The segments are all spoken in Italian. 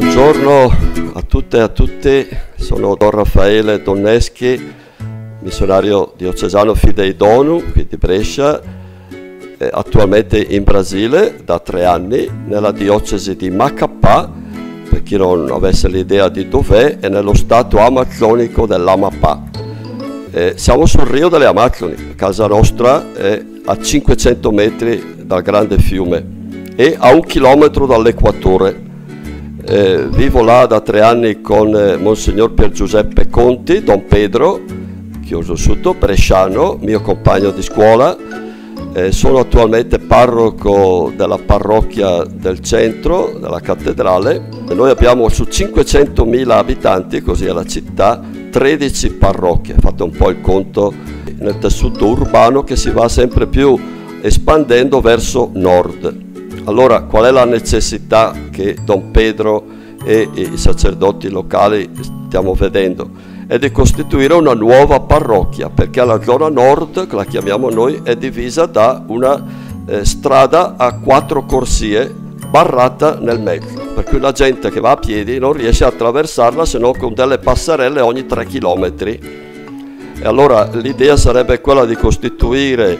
Buongiorno a tutte e a tutti, sono Don Raffaele Donneschi, missionario diocesano Fidei Donu qui di Brescia, attualmente in Brasile da tre anni nella diocesi di Macapá, per chi non avesse l'idea di dov'è, è nello stato amazzonico dell'Amapá. Eh, siamo sul Rio delle Amazzoni, casa nostra è a 500 metri dal grande fiume e a un chilometro dall'equatore. Eh, vivo là da tre anni con eh, Monsignor Pier Giuseppe Conti, Don Pedro, ho vissuto, bresciano, mio compagno di scuola. Eh, sono attualmente parroco della parrocchia del centro, della cattedrale. E noi abbiamo su 500.000 abitanti, così è la città, 13 parrocchie. Fate un po' il conto nel tessuto urbano che si va sempre più espandendo verso nord. Allora qual è la necessità che Don Pedro e i sacerdoti locali stiamo vedendo? È di costituire una nuova parrocchia perché la zona nord, che la chiamiamo noi, è divisa da una eh, strada a quattro corsie barrata nel mezzo, per cui la gente che va a piedi non riesce a attraversarla se non con delle passerelle ogni tre chilometri. E allora l'idea sarebbe quella di costituire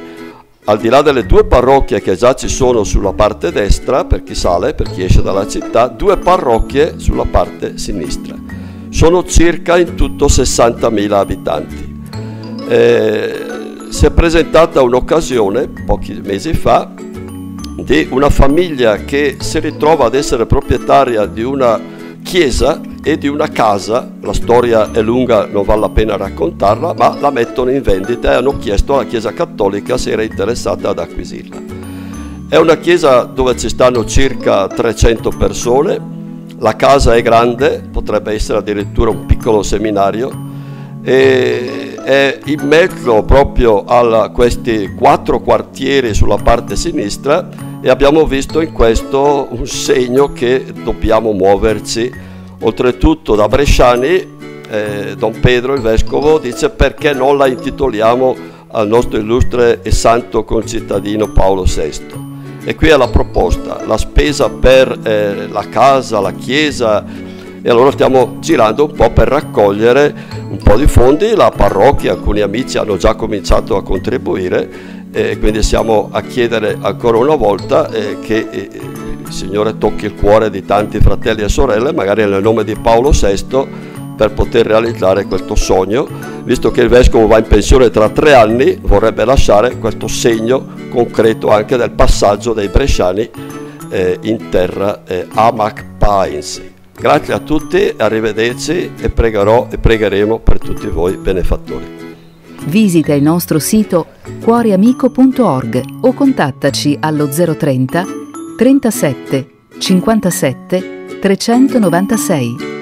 al di là delle due parrocchie che già ci sono sulla parte destra, per chi sale, per chi esce dalla città, due parrocchie sulla parte sinistra. Sono circa in tutto 60.000 abitanti. Eh, si è presentata un'occasione, pochi mesi fa, di una famiglia che si ritrova ad essere proprietaria di una chiesa e di una casa, la storia è lunga, non vale la pena raccontarla, ma la mettono in vendita e hanno chiesto alla Chiesa Cattolica se era interessata ad acquisirla. È una chiesa dove ci stanno circa 300 persone, la casa è grande, potrebbe essere addirittura un piccolo seminario. E è in mezzo proprio a questi quattro quartieri sulla parte sinistra e abbiamo visto in questo un segno che dobbiamo muoverci Oltretutto da Bresciani eh, Don Pedro, il vescovo, dice perché non la intitoliamo al nostro illustre e santo concittadino Paolo VI. E qui è la proposta, la spesa per eh, la casa, la chiesa, e allora stiamo girando un po' per raccogliere un po' di fondi, la parrocchia, alcuni amici hanno già cominciato a contribuire e quindi siamo a chiedere ancora una volta eh, che eh, il Signore tocchi il cuore di tanti fratelli e sorelle, magari nel nome di Paolo VI, per poter realizzare questo sogno, visto che il Vescovo va in pensione tra tre anni, vorrebbe lasciare questo segno concreto anche del passaggio dei bresciani eh, in terra eh, Amac Pines. Grazie a tutti, arrivederci e pregherò e pregheremo per tutti voi benefattori. Visita il nostro sito cuoreamico.org o contattaci allo 030 37 57 396.